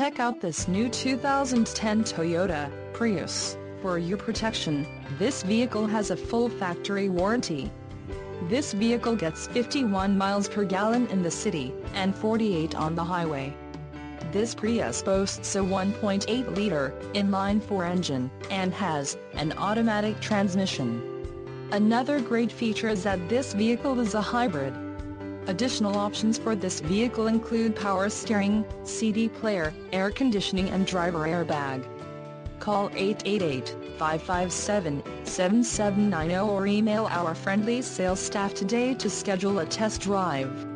Check out this new 2010 Toyota Prius. For your protection, this vehicle has a full factory warranty. This vehicle gets 51 miles per gallon in the city, and 48 on the highway. This Prius boasts a 1.8-liter, inline-four engine, and has an automatic transmission. Another great feature is that this vehicle is a hybrid. Additional options for this vehicle include power steering, CD player, air conditioning and driver airbag. Call 888-557-7790 or email our friendly sales staff today to schedule a test drive.